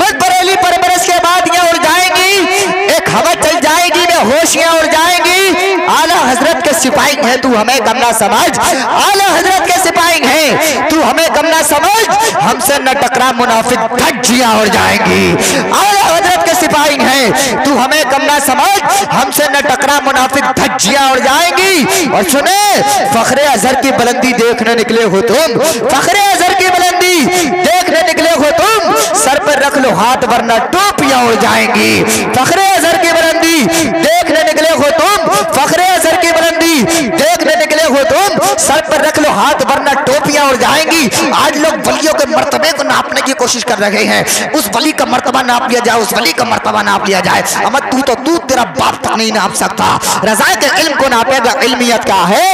मत बरेली परवरस के बाद ये उड़ जाएँगी। एक हवा चल जाएगी वे होशियाँ उड़ जाएँगी। आला हज़रत के सिपाही है, तू हमें कम समझ। आला हज़रत के सिपाही है, तू हमें कम समझ। हमसे न टकरा मुनाफिक, धज्जियाँ उड़ जाएँगी। आला हज़रत के सिपाही है, तू हमें कम समझ। हमसे न टकरा मुनाफिक, धज्जियाँ उड़ जाएँगी। और सुने, फखरे अजहर की बुलंदी देखने निकले हो तुम। फखरे अजहर की बुलंदी देखने निकले हो तुम सर पर रख लो हाथ वरना टोपियाँ उड़ जाएँगी। फखरे अजहर की बुलंदी देखने निकले हो तुम। फखरे अजहर की बुलंदी देखने निकले हो तुम। सर पर रख लो हाथ वरना टोपियाँ उड़ जाएँगी। आज लोग वलियों के मर्तबे को नापने की कोशिश कर रहे हैं। उस वली का मर्तबा नाप लिया जाए, उस वली का मर्तबा नाप लिया जाए। अमर, तू तो तू तेरा बाप तक नहीं नाप सकता। रजा के इल्म को नापेगा इल्मियत क्या है।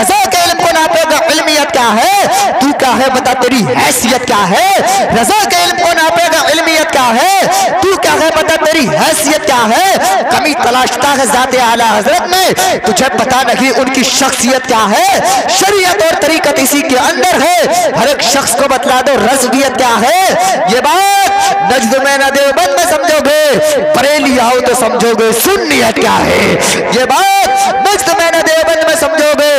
रजा के इल्म को नापेगा इल्मियत क्या है। तू क्या है बता, तेरी हैसियत क्या है? रजा के इल्म को नापेगा क्या है? तू क्या है बता तेरी हैसियत क्या है? कमी तलाशता है जाते आला हज़रत में। तुझे पता नहीं उनकी शख्सियत क्या है? शरीयत और तरीकत इसी के अंदर है। हर एक शख्स को बतला दो, रजवियत क्या है? ये बात नजद में न देवबंद में समझोगे, बरेली आओ तो समझोगे, सुन्नियत क्या है? ये बात नजद में न देवबंद में समझोगे,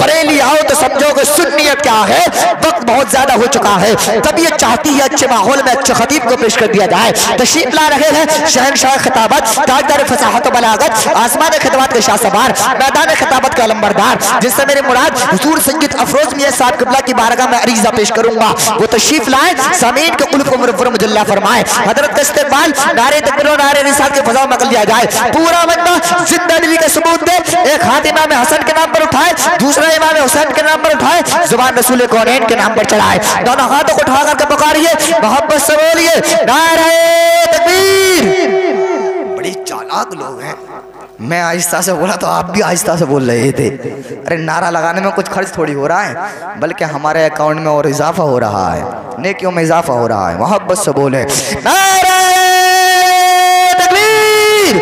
बरेली आओ तो समझोगे, सुन्नियत क्या है? वक्त बहुत ज़्यादा हो चुका है। तब ये चाहती है अच्छे माहौल में अच्छे खतीब को पेश कर दिया जाए तशीफ ला रहे हैं शहनशाह खिताबत ताजदार फसाहत बलागत आसमान खिदमत के शाह सवार, मैदान खिताबत का लंबरदार। जिससे मेरे मुराद, हुजूर संगीत अफरोज मियाँ साहब किबला की बारगाह में अरीजा पेश करूँगा। वो तशरीफ़ लाए ज़मीन के कुल्फ मुजल्ला फरमाए। हज़रत का इस्तेमाल नारे तकबीर नारे रिसाल के फजाओं में कर लिया जाए। पूरा मजमा ज़िंदा दिली का सबूत दे। एक हाथ इमाम हसन के नाम पर उठाए दूसरा इमाम हुसैन के नाम पर उठाए। ज़ुबान रसूल कौनैन के नाम पर चढ़ाए। दोनों हाथों को उठा करके पुकारिए। मोहब्बत से बोलिए नारे तकबीर। बड़ी चालाक लोग हैं। मैं आहिस्ता से बोला तो आप भी आहिस्ता से बोल रहे थे। अरे नारा लगाने में कुछ खर्च थोड़ी हो रहा है, बल्कि हमारे अकाउंट में और इजाफा हो रहा है। नेकियों में इजाफा हो रहा है। मोहब्बत से बोले नारा तकबीर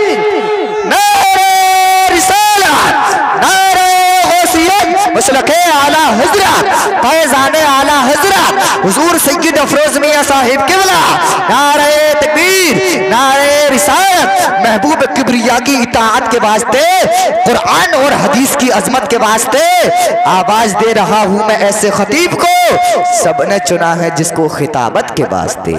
रिसालत नारे गौसियत मसलके आला हज़रत फैजान आला हज़रत हुजूर सैयद अफरोज मियाँ साहिब किबला। नारे तकबीर, नारे रिसालत, महबूब किबरिया की इताअत के वास्ते, कुरान और हदीस की अजमत के वास्ते आवाज़ दे रहा हूँ मैं ऐसे खतीब को, सबने चुना है जिसको खिताबत के वास्ते।